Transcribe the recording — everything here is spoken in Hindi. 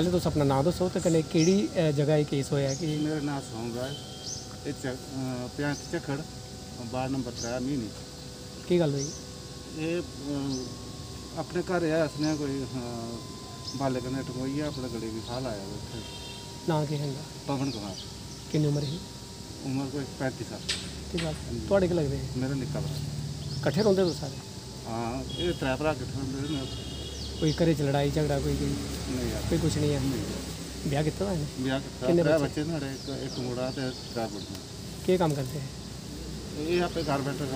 पहले तो तुस अपना नांऽ दसो तो कन्नै केह्ड़ी जगह एह् केस होया कि मेरा नांऽ सोमराज ते पंचायत झक्खड़ वार्ड नंबर त्रै म्हीनी की गल हुई? ये अपने घर है इसने कोई बाले कन्नै टकोइया अपने गले गी फाल आया ना कि है पवन कुमार। कि उम्र ही? उम्र कोई पैंती साल। ठीक ऐ थोड़े केह् लगदे मेरा निका भरा कट्ठे रोते तुस सारे? हाँ एह् त्रै भरा कट्ठे रोते कोई घरे च लड़ाई झगड़ा कोई कोई? कोई कुछ नहीं है? ब्याह कीता दा किन्ने बच्चे? नाड़े एक मुड़ा ते त्रै काम करते हैं कारपेंटर